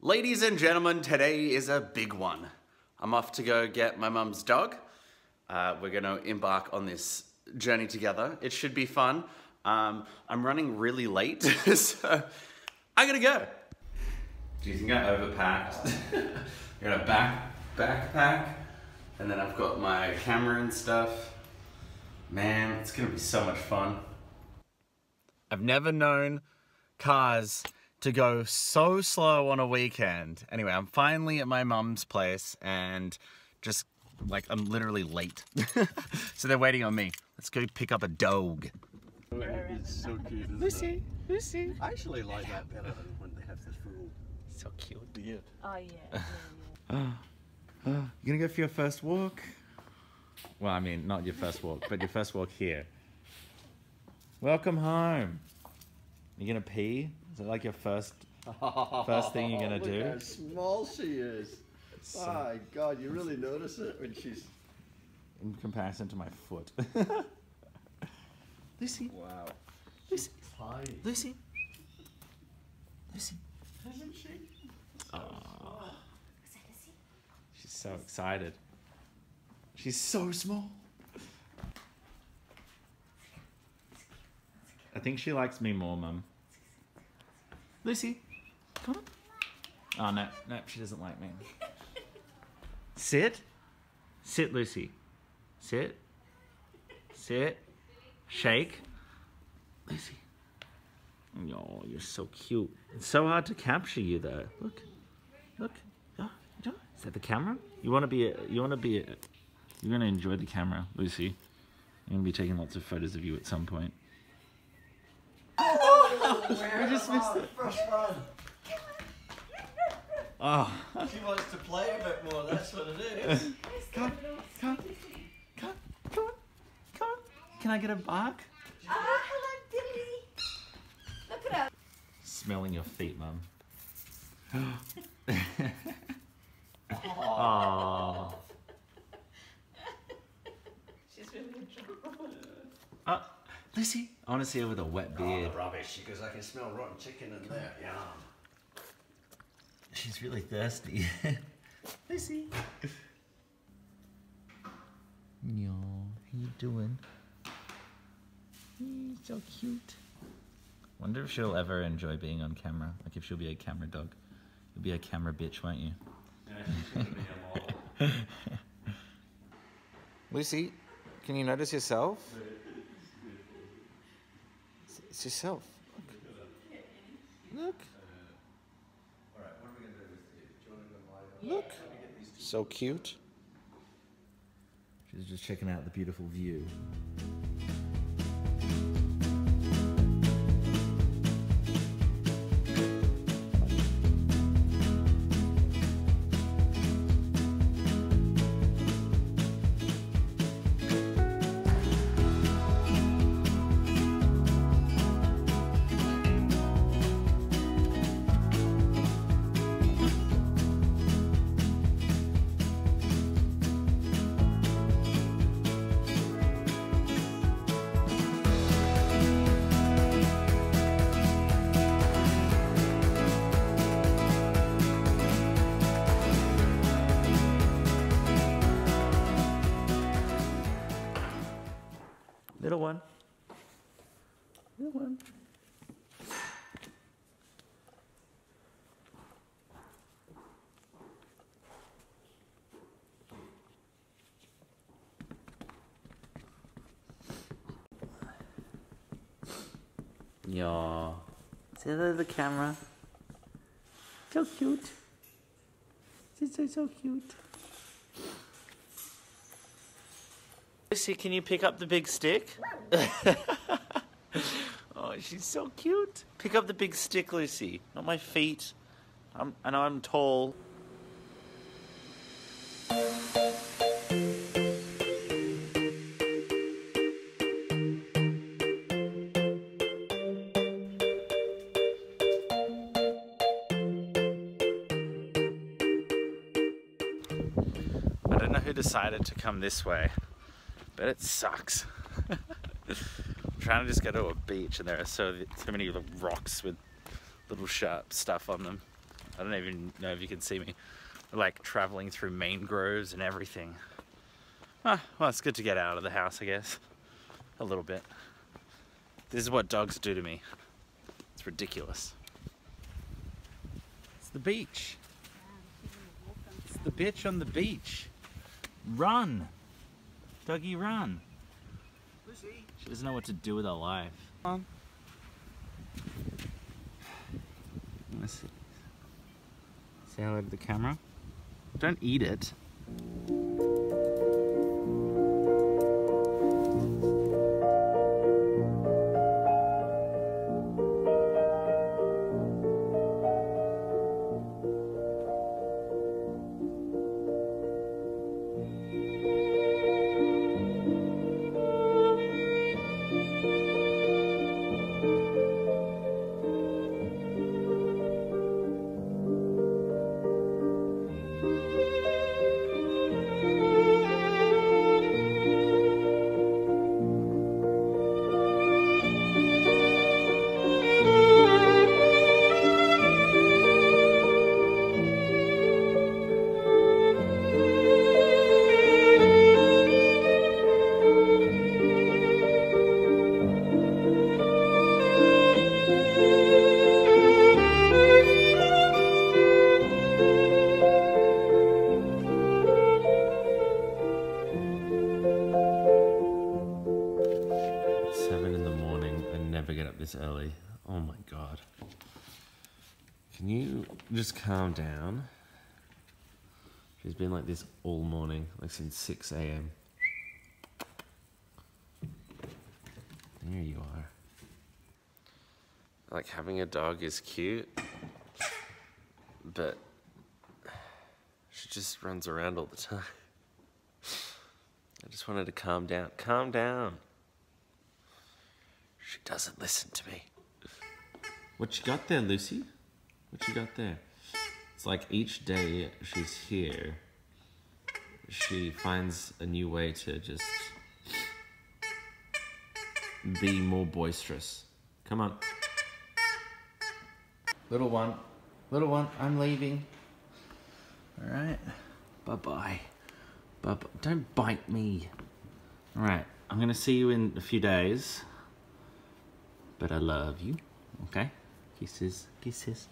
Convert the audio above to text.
Ladies and gentlemen, today is a big one. I'm off to go get my mum's dog. Uh, we're gonna embark on this journey together. It should be fun. Um, I'm running really late, so I gotta go. Do you think I overpacked? I got a back backpack, and then I've got my camera and stuff. Man, it's gonna be so much fun. I've never known cars to go so slow on a weekend. Anyway, I'm finally at my mum's place and just like I'm literally late. so they're waiting on me. Let's go pick up a dog. It's so cute. Isn't Lucy, Lucy. I actually like that better than when they have the full So cute. beard. Oh yeah, yeah, yeah. You gonna go for your first walk? Well, I mean, not your first walk, but your first walk here. Welcome home. You gonna pee? Is it like your first? First thing you're gonna Look do? How small she is. My God, you really notice it when she's. In comparison to my foot. Lucy, Wow. Lucy, Tiny. Lucy, Lucy. Isn't she? She's so excited. She's so small. I think she likes me more, Mum. Lucy, come on. Oh, no, no, she doesn't like me. Sit. Sit, Lucy. Sit. Sit. Shake. Lucy. Oh, you're so cute. It's so hard to capture you, though. Look. Look. Oh, Is that the camera? You want to be? A, you want to be? A, you're gonna enjoy the camera, Lucy. I'm gonna be taking lots of photos of you at some point. I just missed it. First one. Oh, She wants to play a bit more. That's what it is. come, come, come, come on, come on. Can I get a bark? Ah, hello, Billy. Look at her. Smelling your feet, Mum. oh. She's really in trouble. Uh, Lucy, I want to see her with a wet beard. rubbish. She goes, I can smell rotten chicken in there. Yum. She's really thirsty. Lucy. Yo, how you doing? He's so cute. Wonder if she'll ever enjoy being on camera. Like if she'll be a camera dog. You'll be a camera bitch, won't you? Lucy, can you notice yourself? It's- It's yourself. Look. Look. Look. So cute. She's just checking out the beautiful view. Little one. Little one. Yeah. Say hello to the camera. So cute. She's so, so cute. Lucy, can you pick up the big stick? oh, she's so cute. Pick up the big stick, Lucy. Not my feet. I'm, I know I'm tall. I don't know who decided to come this way, but it sucks. I'm trying to just go to a beach and there are so so many rocks with little sharp stuff on them. I don't even know if you can see me. Like traveling through mangroves and everything. Ah, well, it's good to get out of the house, I guess. A little bit. This is what dogs do to me. It's ridiculous. It's the beach. It's the bitch on the beach. Run! Doggy, run! She doesn't know what to do with her life. On. Let's see. Say hello to the camera. Don't eat it. This early. Oh my god. Can you just calm down? She's been like this all morning, like since 6 a.m. There you are. Like having a dog is cute, but she just runs around all the time. I just wanted to calm down. Calm down. She doesn't listen to me. What you got there, Lucy? What you got there? It's like each day she's here, she finds a new way to just be more boisterous. Come on. Little one, little one, I'm leaving. All right, bye bye. Bye bye. Don't bite me. All right, I'm gonna see you in a few days. But I love you. Okay? Kisses, kisses.